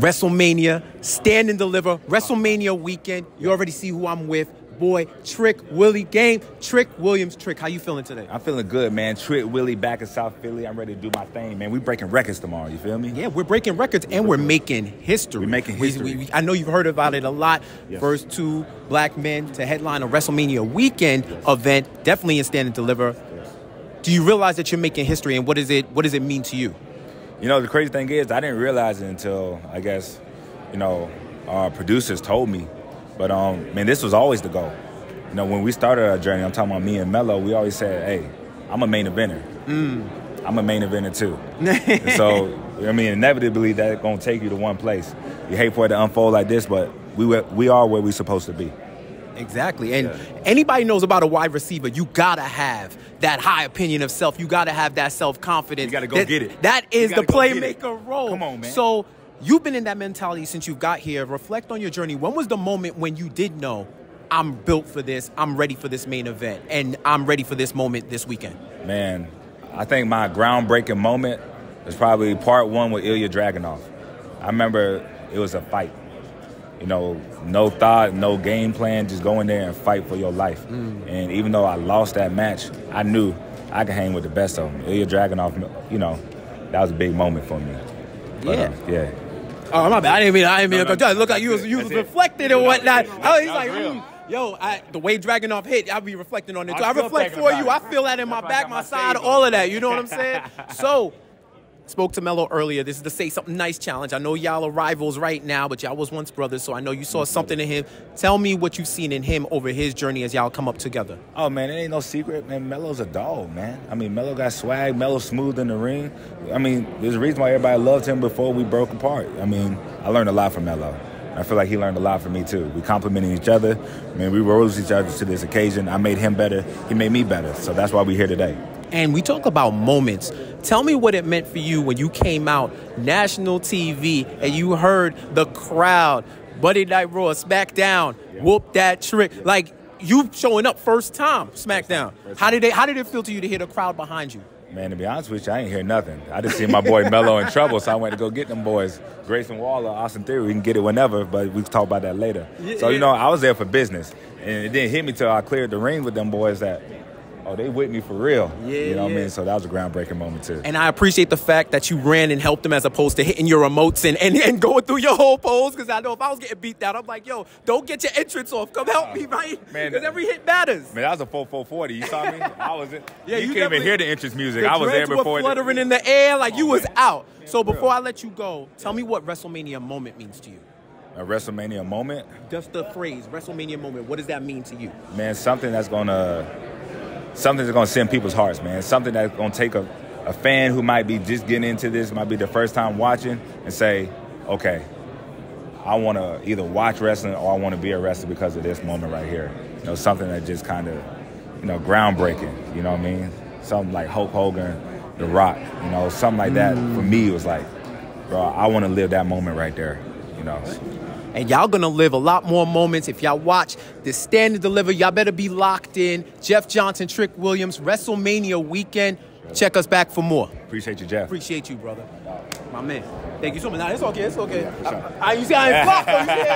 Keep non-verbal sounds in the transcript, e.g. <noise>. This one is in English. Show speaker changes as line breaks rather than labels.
WrestleMania, Stand and Deliver, WrestleMania weekend. You already see who I'm with. Boy, Trick Willie Game, Trick Williams. Trick, how you feeling today?
I'm feeling good, man. Trick Willie back in South Philly. I'm ready to do my thing, man. We breaking records tomorrow. You feel me?
Yeah, we're breaking records and we're making history.
We're making history.
We, we, I know you've heard about it a lot.
Yes.
First two black men to headline a WrestleMania weekend event, definitely in Stand and Deliver. Do you realize that you're making history, and what is it? What does it mean to you?
You know, the crazy thing is, I didn't realize it until I guess, you know, our producers told me. But um, man, this was always the goal. You know, when we started our journey, I'm talking about me and Mello. We always said, "Hey, I'm a main eventer. I'm a main eventer too." <laughs> So, I mean, inevitably, that's gonna take you to one place. You hate for it to unfold like this, but we were- we are where we're supposed to be.
Exactly. And
Yeah.
anybody knows about a wide receiver, you gotta have that high opinion of self. You gotta have that self confidence.
You gotta go get it.
That is the
gotta go get it.
playmaker role.
Come on, man.
So you've been in that mentality since you got here. Reflect on your journey. When was the moment when you did know I'm built for this, I'm ready for this main event, and I'm ready for this moment this weekend?
Man, I think my groundbreaking moment was probably part one with Ilya Dragunov. I remember it was a fight. You know, no thought, no game plan, just go in there and fight for your life. And even though I lost that match, I knew I could hang with the best of them. Ilya Dragunov, you know, that was a big moment for me. But,
Yeah.
uh, yeah.
Oh my bad. I didn't mean. I didn't mean.
No, no,
look like you was you was reflected and whatnot. I was
was
like, mm, yo, I, the way Dragunov hit, I'll be reflecting on it too. I reflect for you. I feel that in my
That's why I
back, my
my
side, all of that. You know what I'm saying? <laughs> So. Spoke to Mello earlier. This is the Say Something Nice challenge. I know y'all are rivals right now, but y'all was once brothers, so I know you saw something in him. Tell me what you've seen in him over his journey as y'all come up together.
Oh man, it ain't no secret, man. Mello's a dog, man. I mean, Mello got swag. Melo smooth in the ring. I mean, there's a reason why everybody loved him before we broke apart. I mean, I learned a lot from Mello. I feel like he learned a lot from me too. We complimented each other. I mean, we rose each other to this occasion. I made him better. He made me better. So that's why we're here today.
And we talk about moments. Tell me what it meant for you when you came out national TV and you heard the crowd, Buddy Night Raw, SmackDown, whoop that trick. Like you showing up first time, SmackDown.
First
How
time.
did they? How did it feel to you to hear the crowd behind you?
Man, to be honest with you, I ain't hear nothing. I just seen my boy Mello in trouble, so I went to go get them boys. Grayson Waller, Austin Theory, we can get it whenever, but we can talk about that later.
Yeah,
so, you
yeah.
know, I was there for business. And it didn't hit me till I cleared the ring with them boys that, oh, they with me for real.
Yeah,
You know what
yeah.
I mean? So that was a groundbreaking moment, too.
And I appreciate the fact that you ran and helped them as opposed to hitting your remotes and, and, and going through your whole pose. Because I know if I was getting beat down, I'm like, yo, don't get your entrance off. Come help me, right?
man,
Because every hit matters.
Man, that was a 4 440. You saw me? <laughs> I was in.
Yeah,
you,
you
can't even hear the entrance music.
The
I was there before.
were
the-
fluttering in the air like you
Oh,
was
man.
out. So before
real.
I let you go, tell me what WrestleMania moment means to you.
A WrestleMania moment.
Just the phrase WrestleMania moment. What does that mean to you?
man, something that's gonna something that's gonna send people's hearts, man. Something that's gonna take a, a fan who might be just getting into this, might be the first time watching, and say, okay, I want to either watch wrestling or I want to be a wrestler because of this moment right here. You know, something that just kind of, you know, groundbreaking. You know what I mean? Something like Hulk Hogan, The Rock. You know, something like that. For me, it was like, bro, I want to live that moment right there. You know.
And y'all gonna live a lot more moments if y'all watch the Stand and Deliver. Y'all better be locked in. Jeff Johnson, Trick Williams, WrestleMania weekend. Check us back for more.
Appreciate you, Jeff.
Appreciate you, brother. My man. Thank you so much. Nah, it's okay. It's okay.
Yeah, sure.
I, I, you see, I ain't <laughs> blocked. though. You see?